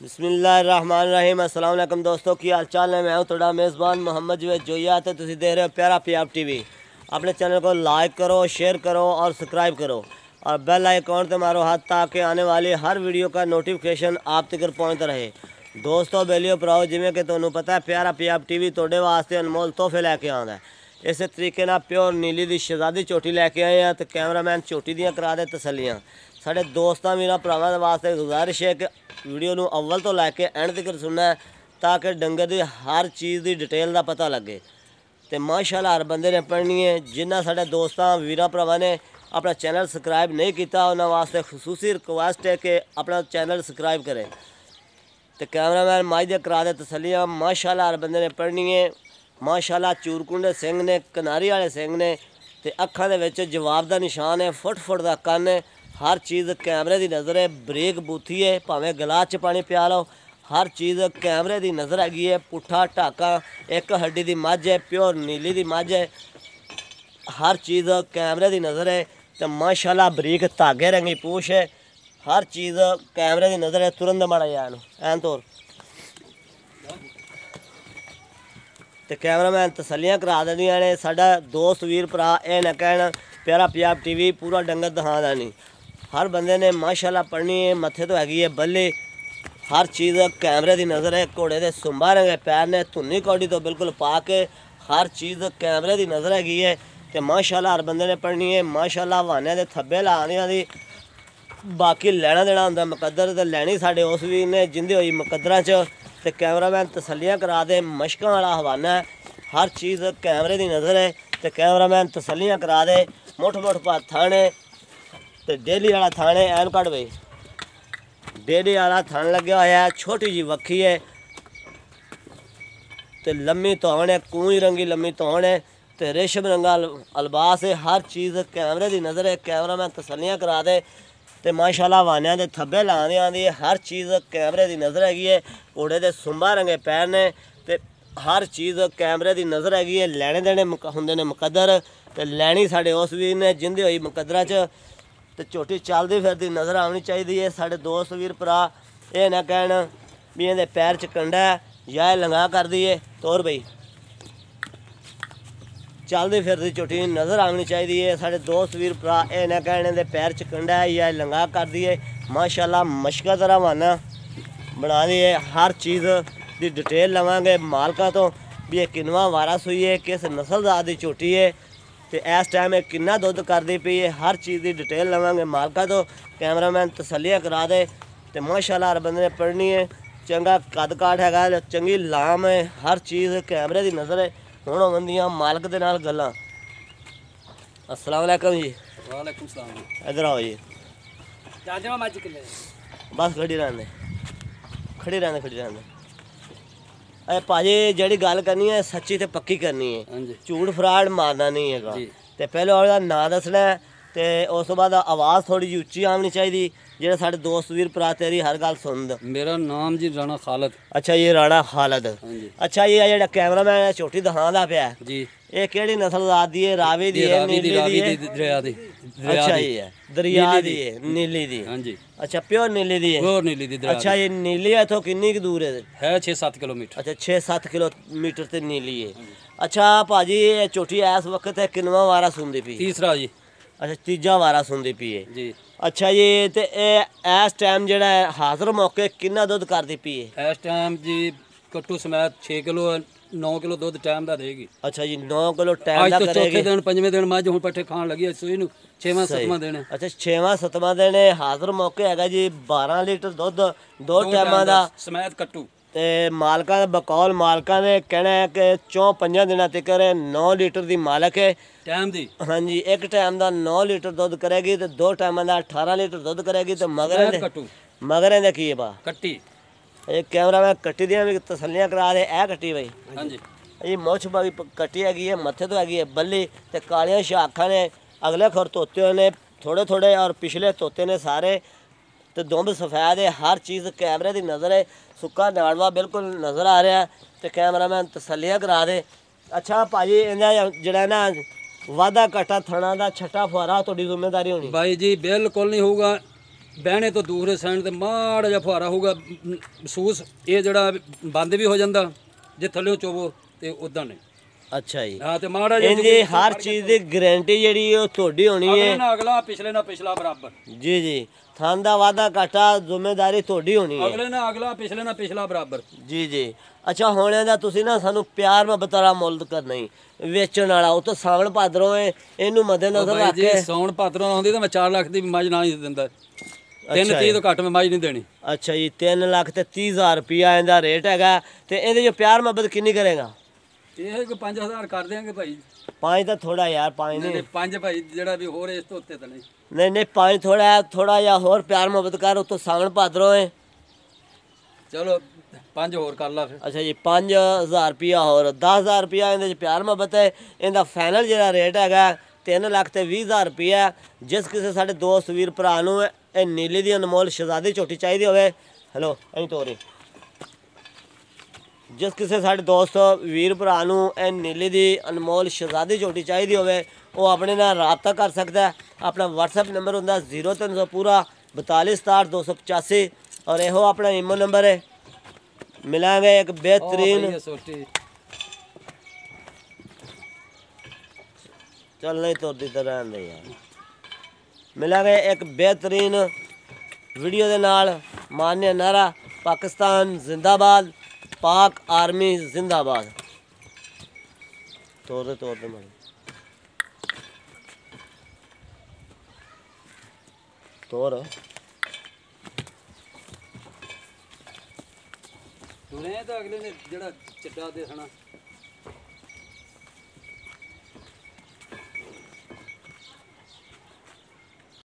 ਬਿਸਮਿਲ੍ਲਾਹਿਰਰਹਿਮਾਨਿਰਰਹੀਮ ਅਸਲਾਮ ਅਲੈਕਮ ਦੋਸਤੋ ਕੀ ਹਾਲ ਚਾਲ ਹੈ ਮੈਂ ਹਾਂ ਤੁਹਾਡਾ ਮੇਜ਼ਬਾਨ मोहम्मद जवेद जोया ਤੇ ਤੁਸੀਂ ਦੇਖ ਰਹੇ ਹੋ प्यारा पी टीवी अपने चैनल को लाइक करो शेयर करो और सब्सक्राइब करो और बेल आइकॉन पे मारो हाथ ताकि आने वाली हर वीडियो का नोटिफिकेशन आप तक पहुंचता रहे ਦੋਸਤੋ ਬੇਲੀਓ ਭਰਾਓ ਜਿਵੇਂ ਕਿ ਤੁਹਾਨੂੰ ਪਤਾ ਹੈ ਪਿਆਰਾ ਪੰਜਾਬ ਟੀਵੀ ਤੁਹਾਡੇ ਵਾਸਤੇ ਅਨਮੋਲ ਤੋਹਫੇ ਲੈ ਕੇ ਆਉਂਦਾ ਹੈ ਇਸੇ ਤਰੀਕੇ ਨਾਲ ਪਿਓਰ ਨੀਲੀ ਦੀ ਸ਼ਹਜ਼ਾਦੀ ਚੋਟੀ ਲੈ ਕੇ ਆਏ ਆ ਤੇ ਕੈਮਰਾਮੈਨ ਚੋਟੀ ਦੀਆਂ ਕਰਾ ਦੇ ਤਸੱਲੀਆਂ ਸਾਡੇ ਦੋਸਤਾਂ ਵੀਰਾਂ, ਭਰਾਵਾਂ ਦੇ ਵਾਸਤੇ ਗੁਜ਼ਾਰਿਸ਼ ਹੈ ਕਿ ਵੀਡੀਓ ਨੂੰ ਅਵਲ ਤੋਂ ਲੈ ਕੇ ਐਂਡ ਤੱਕ ਸੁਣਨਾ ਤਾਂ ਕਿ ਡੰਗਰ ਦੀ ਹਰ ਚੀਜ਼ ਦੀ ਡਿਟੇਲ ਦਾ ਪਤਾ ਲੱਗੇ। ਤੇ ਮਾਸ਼ਾਅੱਲਾ ਹਰ ਬੰਦੇ ਨੇ ਪੜ੍ਹਨੀ ਹੈ, ਜਿਨ੍ਹਾਂ ਸਾਡੇ ਦੋਸਤਾਂ, ਵੀਰਾਂ, ਭਰਾਵਾਂ ਨੇ ਆਪਣਾ ਚੈਨਲ ਸਬਸਕ੍ਰਾਈਬ ਨਹੀਂ ਕੀਤਾ, ਉਹਨਾਂ ਵਾਸਤੇ ਖਸੂਸੀ ਰਿਕੁਐਸਟ ਹੈ ਕਿ ਆਪਣਾ ਚੈਨਲ ਸਬਸਕ੍ਰਾਈਬ ਕਰੇ। ਤੇ ਕੈਮਰਾਮੈਨ ਮਾਈ ਦੇ ਕਰਾ ਦੇ ਤਸੱਲੀਆਂ, ਮਾਸ਼ਾਅੱਲਾ ਹਰ ਬੰਦੇ ਨੇ ਪੜ੍ਹਨੀ ਹੈ। ਮਾਸ਼ਾਅੱਲਾ ਚੂਰਕੁੰਡੇ ਸਿੰਘ ਨੇ, ਕਿਨਾਰੀ ਵਾਲੇ ਸਿੰਘ ਨੇ, ਤੇ ਅੱਖਾਂ ਦੇ ਵਿੱਚ ਜਵਾਬ ਦਾ ਨਿਸ਼ਾਨ ਹੈ ਫੁੱਟ ਫੁੱਟ ਦਾ ਕੰਨ ਹੈ। ਹਰ ਚੀਜ਼ ਕੈਮਰੇ ਦੀ ਨਜ਼ਰ ਹੈ, ਬ੍ਰੇਕ ਬੂਥੀ ਹੈ, ਭਾਵੇਂ ਗਲਾਸ 'ਚ ਪਾਣੀ ਪਿਆ ਲਓ। ਹਰ ਚੀਜ਼ ਕੈਮਰੇ ਦੀ ਨਜ਼ਰ ਹੈਗੀ ਹੈ, ਪੁੱਠਾ ਢਾਕਾ, ਇੱਕ ਹੱਡੀ ਦੀ ਮੱਝ ਹੈ, ਪਿਓਰ ਨੀਲੀ ਦੀ ਮੱਝ ਹੈ। ਹਰ ਚੀਜ਼ ਕੈਮਰੇ ਦੀ ਨਜ਼ਰ ਹੈ, ਤੇ ਮਾਸ਼ਾਅੱਲਾ ਬਰੀਕ ਧਾਗੇ ਰੰਗੀ ਪੂਛ ਹੈ। ਹਰ ਚੀਜ਼ ਕੈਮਰੇ ਦੀ ਨਜ਼ਰ ਹੈ, ਤੁਰੰਤ ਮਾੜਾ ਜਿਹਾ ਇਹਨੂੰ, ਐਨ ਤੌਰ। ਤੇ ਕੈਮਰਾਮੈਨ ਤਸੱਲੀਆਂ ਕਰਾ ਦਿੰਦੀਆਂ ਨੇ, ਸਾਡਾ ਦੋਸਤ ਵੀਰ ਭਰਾ, ਇਹ ਨਾ ਕਹਿਣ, ਪਿਆਰਾ ਪੰਜਾਬ ਟੀਵੀ, ਪੂਰਾ ਡੰਗਰ ਦਿਖਾਉਂਦਾ ਨਹੀਂ। ਹਰ ਬੰਦੇ ਨੇ ਮਾਸ਼ਾਅੱਲਾ ਪੜ੍ਹਨੀ ਹੈ, ਮੱਥੇ ਤੋਂ ਹੈਗੀ ਹੈ ਬੱਲੇ। ਹਰ ਚੀਜ਼ ਕੈਮਰੇ ਦੀ ਨਜ਼ਰ ਹੈ, ਘੋੜੇ ਦੇ ਸੁੰਬਾ ਰੰਗੇ ਪੈਰ ਨੇ, ਧੁੰਨੀ ਕੌਡੀ ਤੋਂ ਬਿਲਕੁਲ ਪਾ ਕੇ ਹਰ ਚੀਜ਼ ਕੈਮਰੇ ਦੀ ਨਜ਼ਰ ਹੈਗੀ ਹੈ ਤੇ ਮਾਸ਼ਾਅੱਲਾ ਹਰ ਬੰਦੇ ਨੇ ਪੜ੍ਹਨੀ ਹੈ, ਮਾਸ਼ਾਅੱਲਾ ਹਵਾਨਿਆਂ ਦੇ ਥੱਬੇ ਲਾਉਂਦਿਆਂ ਦੀ। ਬਾਕੀ ਲੈਣਾ ਦੇਣਾ ਹੁੰਦਾ, ਮੁਕੱਦਰ ਤੇ ਲੈਣੀ ਸਾਡੇ ਉਸ ਵੀਰ ਨੇ, ਜਿੰਦੇ ਹੋਈ ਮੁਕੱਦਰਾਂ 'ਚ। ਤੇ ਕੈਮਰਾਮੈਨ ਤਸੱਲੀਆਂ ਕਰਾ ਦੇ, ਮਸ਼ਕਾਂ ਵਾਲਾ ਹਵਾਨਾ ਹੈ। ਹਰ ਚੀਜ਼ ਕੈਮਰੇ ਦੀ ਨਜ਼ਰ ਹੈ ਤੇ ਕੈਮਰਾਮੈਨ ਤਸੱਲੀਆਂ ਕਰਾ ਦੇ। ਮੁੱਠ ਮੁੱਠ ਪਾ ਥਾਣੇ ਤੇ ਡੇਲੀ ਵਾਲਾ ਥਾਣੇ ਐਨ ਕੱਢ ਵੇ ਡੇਲੀ ਵਾਲਾ ਥਾਣ ਲੱਗਿਆ ਹੋਇਆ ਹੈ, ਛੋਟੀ ਜੀ ਵੱਖੀ ਹੈ ਤੇ ਲੰਮੀ ਧੌਣ ਹੈ ਕੂਈ ਰੰਗੀ ਲੰਮੀ ਧੌਣ ਹੈ ਤੇ ਰੇਸ਼ਮ ਰੰਗਾ ਅਲ- ਅਲਬਾਸ ਹੈ ਹਰ ਚੀਜ਼ ਕੈਮਰੇ ਦੀ ਨਜ਼ਰ ਹੈ ਕੈਮਰਾਮੈਨ ਤਸੱਲੀਆਂ ਕਰਾ ਦੇ। ਤੇ ਮਾਸ਼ਾਅੱਲਾ ਵਾਨਿਆਂ ਦੇ ਥੱਬੇ ਲਾਉਂਦੇ ਆਂਦੀ ਹੈ ਹਰ ਚੀਜ਼ ਕੈਮਰੇ ਦੀ ਨਜ਼ਰ ਹੈਗੀ ਹੈ ਘੋੜੇ ਦੇ ਸੁੰਬਾ ਰੰਗੇ ਪੈਰ ਨੇ। ਤੇ ਹਰ ਚੀਜ਼ ਕੈਮਰੇ ਦੀ ਨਜ਼ਰ ਹੈਗੀ ਹੈ ਲੈਣੇ ਦੇਣੇ ਹੁੰਦੇ ਨੇ ਮੁਕੱਦਰ। ਤੇ ਲੈਣੀ ਸਾਡੇ ਉਸ ਵੀਰ ਨੇ ਜਿੰਦੇ ਹੋਈ ਮੁਕੱਦਰਾ 'ਚ। ਤੇ ਝੋਟੀ ਚੱਲਦੀ ਫਿਰਦੀ ਨਜ਼ਰ ਆਉਣੀ ਚਾਹੀਦੀ ਹੈ। ਸਾਡੇ ਦੋਸਤ ਵੀਰ ਭਰਾ, ਇਹ ਨਾ ਕਹਿਣ ਵੀ ਇਹਦੇ ਪੈਰ 'ਚ ਕੰਡਾ ਜਾਂ ਇਹ ਲੰਗਾ ਕਰਦੀ ਏ। ਤੋਰ ਬਈ। ਚੱਲਦੀ ਫਿਰਦੀ ਝੋਟੀ ਨਜ਼ਰ ਆਉਣੀ ਚਾਹੀਦੀ ਹੈ ਸਾਡੇ ਦੋਸਤ ਵੀਰ ਭਰਾ, ਇਹ ਨਾ ਕਹਿਣ ਇਹਦੇ ਪੈਰ 'ਚ ਕੰਡਾ ਜਾਂ ਇਹ ਲੰਗਾ ਕਰਦੀ ਏ। ਮਾਸ਼ਾਅੱਲਾ ਮਸ਼ਕਾ ਤਰ੍ਹਾਂ ਵਾਨਾ ਬਣਾ ਦਈਏ ਹਰ ਚੀਜ਼ ਦੀ ਡਿਟੇਲ ਲਵਾਂਗੇ ਮਾਲਕਾਂ ਤੋਂ ਵੀ ਇਹ ਕਿੰਨਵਾ ਵਾਰਸ ਹੋਈ ਹੈ ਕਿਸ ਨਸਲ ਦਾ ਦੀ ਝੋਟੀ ਹੈ ਤੇ ਇਸ ਟਾਈਮ ਇਹ ਕਿੰਨਾ ਦੁੱਧ ਕਰਦੀ ਪਈ ਹੈ ਹਰ ਚੀਜ਼ ਦੀ ਡਿਟੇਲ ਲਵਾਂਗੇ। ਮਾਲਕਾਂ ਤੋਂ ਕੈਮਰਾਮੈਨ ਤਸੱਲੀਆਂ ਕਰਾ ਦੇ ਤੇ ਮਾਸ਼ਾਅੱਲਾ ਹਰ ਬੰਦੇ ਨੇ ਪੜ੍ਹਨੀ ਹੈ। ਚੰਗਾ ਕੱਦ ਕਾਠ ਹੈਗਾ ਚੰਗੀ ਲਾਮ ਹੈ ਹਰ ਚੀਜ਼ ਕੈਮਰੇ ਦੀ ਨਜ਼ਰ ਹੈ। ਹੁਣ ਹੁੰਦੀਆਂ ਮਾਲਕ ਦੇ ਨਾਲ ਗੱਲਾਂ। ਅਸਲਾਮ ਵਾਲੇਕਮ ਜੀ। ਵਾਲੇਕੁਮ ਸਲਾਮ ਜੀ। ਇਧਰ ਆਓ ਜੀ। ਜਾਂਦੇ ਮੱਝ ਕਿੱਲੇ? ਬਸ ਖੜੀ ਰਹਿੰਦੇ। ਖੜੀ ਰਹਿੰਦੇ ਖੜੀ ਰਹਿੰਦੇ। ਇਹ ਭਾਜੀ ਜਿਹੜੀ ਗੱਲ ਕਰਨੀ ਹੈ ਸੱਚੀ ਤੇ ਪੱਕੀ ਕਰਨੀ ਹੈ। ਹਾਂਜੀ। ਝੂਠ ਫਰਾਡ ਮਾਰਨਾ ਨਹੀਂ ਹੈਗਾ। ਤੇ ਪਹਿਲਾਂ ਉਹਦਾ ਨਾਂ ਦੱਸਣਾ ਹੈ ਤੇ ਉਸ ਤੋਂ ਬਾਅਦ ਆਵਾਜ਼ ਥੋੜੀ ਜਿਹੀ ਉੱਚੀ ਆਉਣੀ ਚਾਹੀਦੀ ਜਿਹੜੇ ਸਾਡੇ ਦੋਸਤ ਵੀਰ ਭਰਾ ਤੇਰੀ ਹਰ ਗੱਲ ਸੁਣਦ। ਮੇਰਾ ਨਾਮ ਜੀ ਰਾਣਾ ਖਾਲਦ। ਅੱਛਾ ਇਹ ਰਾਣਾ ਖਾਲਦ। ਅੱਛਾ ਇਹ ਜਿਹੜਾ ਕੈਮਰਾਮੈਨ ਹੈ ਛੋਟੀ ਦਿਖਾਉਂਦਾ ਪਿਆ। ਜੀ। ਇਹ ਕਿਹੜੀ ਨਸਲ ਦਾ ਦੀ ਹੈ ਰਾਵੀ ਦੀ ਦੀ ਹੈ ਦੀ ਨੀਲੀ ਰਾਵੀ ਦੀ ਦੀ ਹੈ ਦਰਿਆ ਦੀ ਅੱਛਾ ਦੀ। ਇਹ ਹੈ ਦਰਿਆ ਦੀ ਹੈ ਨੀਲੀ ਦੀ। ਹਾਂਜੀ। ਅੱਛਾ ਪਿਓਰ ਨੀਲੀ ਦੀ ਹੈ ਹੋਰ ਨੀਲੀ ਦੀ ਦਰਿਆ ਅੱਛਾ ਇਹ ਨੀਲੀ ਹੈ ਇਥੋਂ ਕਿੰਨੀ ਕੁ ਦੂਰ ਹੈ? ਦੀ। ਹੈ 6-7 ਕਿਲੋਮੀਟਰ। ਅੱਛਾ 6-7 ਕਿਲੋਮੀਟਰ ਤੇ ਨੀਲੀ ਹੈ। ਅੱਛਾ ਭਾਜੀ ਇਹ ਚੋਟੀ ਇਸ ਵਕਤ ਹੈ ਕਿੰਨਵਾ ਵਾਰਾ ਸੁਣਦੀ ਪਈ? ਤੀਸਰਾ ਜੀ। ਅੱਛਾ ਤੀਜਾ ਵਾਰਾ ਸੁਣਦੀ ਪਈ ਹੈ ਜੀ। ਅੱਛਾ ਜੀ ਤੇ ਇਹ ਇਸ ਟਾਈਮ ਜਿਹੜਾ ਹੈ ਹਾਜ਼ਰ ਮੌਕੇ ਕਿੰਨਾ ਦੁੱਧ ਕਰਦੀ ਹੈ ਇਸ ਟਾਈਮ ਜੀ ਕੱਟੂ ਸਮੈਤ 6 ਕਿਲੋ 9 ਕਿਲੋ ਦੁੱਧ ਟਾਈਮ ਦਾ ਦੇਗੀ। ਅੱਛਾ ਜੀ 9 ਕਿਲੋ ਟਾਈਮ ਅੱਜ ਦਾ ਤੋਂ ਚੌਥੇ ਕਰੇਗੀ ਦਿਨ ਪੰਜਵੇਂ ਦਿਨ ਮੱਝ ਹੁਣ ਪੱਠੇ ਖਾਣ ਲੱਗੀ ਹੈ ਸੂਈ ਨੂੰ ਛੇਵਾਂ। ਸੱਤਵਾਂ ਦਿਨ। ਹੈ ਅੱਛਾ 6ਵਾਂ 7ਵਾਂ ਦਿਨ ਇਹ ਹਾਜ਼ਰ ਮੌਕੇ ਹੈਗਾ ਜੀ 12 ਲੀਟਰ ਦੁੱਧ ਦੋ ਟਾਈਮਾਂ ਦਾ। ਸਮੈਤ ਕੱਟੂ ਤੇ ਮਾਲਕਾਂ ਦਾ ਬਕੌਲ ਮਾਲਕਾਂ ਦੇ ਕਹਿਣਾ ਹੈ ਕਿ ਚੌਂ ਪੰਜਾਂ ਦਿਨਾਂ ਤੱਕ 9 ਲੀਟਰ ਦੀ ਮਾਲਕ ਹੈ। ਟਾਈਮ ਦੀ। ਹਾਂਜੀ ਇੱਕ ਟਾਈਮ ਦਾ 9 ਲੀਟਰ ਦੁੱਧ ਕਰੇਗੀ ਤੇ ਦੋ ਟਾਈਮਾਂ ਦਾ 18 ਲੀਟਰ ਦੁੱਧ ਕਰੇਗੀ ਤੇ ਮਗਰ ਇਹਦੇ ਕੱਟੂ। ਮਗਰ ਇਹਦੇ ਕੀ ਹੈ ਬਾ ਕੱਟੀ। ਇਹ ਕੈਮਰਾ ਮੈਂ ਕੱਟੀ ਦੀਆਂ ਵੀ ਤਸੱਲੀਆਂ ਕਰਾ ਦੇ ਇਹ ਕੱਟੀ ਬਈ। ਹਾਂਜੀ। ਇਹ ਮੁੱਛ ਬਾਗੀ ਕੱਟੀ ਹੈਗੀ ਹੈ ਮੱਥੇ ਤੋਂ ਹੈਗੀ ਹੈ ਬੱਲੀ ਤੇ ਕਾਲੀਆਂ ਸ਼ਾਖਾਂ ਨੇ ਅਗਲੇ ਖੁਰ ਤੋਤੇ ਨੇ ਥੋੜੇ ਥੋੜੇ ਔਰ ਪਿਛਲੇ ਤੋਤੇ ਨੇ ਸਾਰੇ। ਤੇ ਦੁੰਬ ਸਫੈਦ ਹੈ, ਹਰ ਚੀਜ਼ ਕੈਮਰੇ ਦੀ ਨਜ਼ਰ ਹੈ। ਸੁੱਕਾ ਨਾੜਵਾ ਬਿਲਕੁਲ ਨਜ਼ਰ ਆ ਰਿਹਾ ਤੇ ਕੈਮਰਾਮੈਨ ਤਸੱਲੀਆਂ ਕਰਾ ਦੇ। ਅੱਛਾ ਭਾਜੀ, ਇਹਨਾਂ ਜਿਹੜਾ ਨਾ ਵਾਦਾ ਕਟਾ ਥਣਾ ਦਾ ਛੱਟਾ ਫੁਆਰਾ ਤੁਹਾਡੀ ਜ਼ਿੰਮੇਵਾਰੀ ਹੋਣੀ। ਭਾਈ ਜੀ, ਬਿਲਕੁਲ ਨਹੀਂ ਹੋਊਗਾ। ਬਹਿਣੇ ਤੋਂ ਦੂਰ ਸੈਣ ਤੇ ਮਾੜਾ ਜਿਹਾ ਫੁਹਾਰਾ ਹੋਊਗਾ। ਮਹਿਸੂਸ, ਇਹ ਜਿਹੜਾ ਬੰਦ ਵੀ ਹੋ ਜਾਂਦਾ, ਜੇ ਥੱਲੇ ਚੋਵੋ ਤੇ ਉਦਾਂ ਨਹੀਂ ਅੱਛਾ ਜੀ। ਹਾਂ ਤੇ ਮਾੜਾ ਜਿਹਾ ਇੰਦੀ ਹਰ ਚੀਜ਼ ਦੀ ਗਾਰੰਟੀ ਜਿਹੜੀ ਉਹ ਤੁਹਾਡੀ ਹੋਣੀ ਹੈ। ਅਗਲੇ ਅਗਲਾ ਪਿਛਲੇ ਨਾਲ ਪਿਛਲਾ ਬਰਾਬਰ। ਜੀ ਜੀ। ਥਾਂ ਦਾ ਵਾਦਾ ਘਾਟਾ ਜ਼ਿੰਮੇਵਾਰੀ ਤੁਹਾਡੀ ਹੋਣੀ ਹੈ। ਅਗਲੇ ਨਾਲ ਅਗਲਾ ਪਿਛਲੇ ਨਾਲ ਪਿਛਲਾ ਬਰਾਬਰ। ਜੀ ਜੀ। ਅੱਛਾ ਹੁਣ ਇਹਦਾ ਤੁਸੀਂ ਨਾ ਸਾਨੂੰ ਪਿਆਰ ਮੁਹੱਬਤ ਵਾਲਾ ਮੁੱਲ ਕਰਨਾ ਹੀ ਵੇਚਣ ਵਾਲਾ ਉਹ ਤਾਂ ਸਾਵਣ ਭਾਦਰੋਂ ਹੈ ਇਹਨੂੰ ਮੱਦੇ ਨਜ਼ਰ ਰੱਖ ਕੇ ਸੌਣ ਭਾਦਰੋਂ ਆਉਂਦੀ ਤਾਂ ਮੈਂ 4 ਲੱਖ ਦੀ ਮੱਝ ਨਾ ਹੀ ਦਿੰਦਾ। ਤਿੰਨ ਅੱਛਾ ਤੀਹ ਤੋਂ ਘੱਟ ਮੈਂ ਮੱਝ ਨਹੀਂ ਦੇਣੀ। ਅੱਛਾ ਜੀ 3 ਲੱਖ ਤੇ 30000 ਰੁਪਿਆ ਇਹਦਾ ਰੇਟ ਹੈਗਾ ਤੇ ਇਹਦੇ ਜੋ ਪਿਆਰ ਮੁਹੱਬਤ ਕਿੰਨੀ ਕਰੇਗਾ? ਇਹ ਕੋਈ 5000 ਕਰ ਦਿਆਂਗੇ ਭਾਈ। ਪੰਜ ਤਾਂ ਥੋੜਾ ਯਾਰ ਪੰਜ ਨਹੀਂ ਨਹੀਂ। ਪੰਜ ਭਾਈ ਜਿਹੜਾ ਵੀ ਹੋਰ ਇਸ ਤੋਂ ਉੱਤੇ ਤਾਂ ਨਹੀਂ। ਨਹੀਂ ਨਹੀਂ ਪੰਜ ਥੋੜਾ ਥੋੜਾ ਜਿਹਾ ਹੋਰ ਪਿਆਰ ਮੁਹੱਬਤ ਕਰ ਉਤੋਂ ਸਾਵਣ ਭਾਦਰੋਂ ਹੈ ਚਲੋ ਪੰਜ ਹੋਰ ਕਰ ਲਾ ਫਿਰ। ਅੱਛਾ ਜੀ 5000 ਰੁਪਿਆ ਹੋਰ 10000 ਰੁਪਿਆ ਇਹਦੇ ਚ ਪਿਆਰ ਮੁਹੱਬਤ ਹੈ। ਇਹਦਾ ਫਾਈਨਲ ਜਿਹੜਾ ਰੇਟ ਹੈਗਾ 3 ਲੱਖ ਤੇ 20000 ਰੁਪਿਆ ਜਿਸ ਕਿਸੇ ਸਾਡੇ ਦੋਸਤ ਵੀਰ ਭਰਾ ਨੂੰ ਇਹ ਨੀਲੀ ਦੀ ਅਨਮੋਲ ਸ਼ਹਜ਼ਾਦੀ ਝੋਟੀ ਚਾਹੀਦੀ ਹੋਵੇ। ਹੈਲੋ ਐਂ ਤੋਰੀ ਜਿਸ ਕਿਸੇ ਸਾਡੇ ਦੋਸਤ ਵੀਰ ਭਰਾ ਨੂੰ ਇਹ ਨੀਲੀ ਦੀ ਅਨਮੋਲ ਸ਼ਹਜ਼ਾਦੀ ਝੋਟੀ ਚਾਹੀਦੀ ਹੋਵੇ ਉਹ ਆਪਣੇ ਨਾਲ ਰਾਬਤਾ ਕਰ ਸਕਦਾ ਹੈ। ਆਪਣਾ WhatsApp ਨੰਬਰ ਹੁੰਦਾ 0300 ਪੂਰਾ 4278285 ਔਰ ਇਹੋ ਆਪਣਾ ਈਮੋ ਨੰਬਰ ਹੈ। ਮਿਲਾਂਗੇ ਇੱਕ ਬਿਹਤਰੀਨ ਚੱਲ ਨਹੀਂ ਤੁਰਦੀ ਤਾਂ ਰਹਿਣ ਦੇ ਯਾਰ। ਮਿਲਾਂਗੇ ਇੱਕ ਬਿਹਤਰੀਨ ਵੀਡੀਓ ਦੇ ਨਾਲ। ਮਾਨਿਆ ਨਾਰਾ ਪਾਕਿਸਤਾਨ ਜ਼ਿੰਦਾਬਾਦ। ਪਾਕ ਆਰਮੀ ਜ਼ਿੰਦਾਬਾਦ। ਤੋਰ ਦੇ ਤੋਰ ਦੇ ਮਨ ਤੋਰ। ਦੁਨੀਆ ਤਾਂ ਅਗਲੇ ਨੇ ਜਿਹੜਾ ਚਿੱਟਾ ਦੇਖਣਾ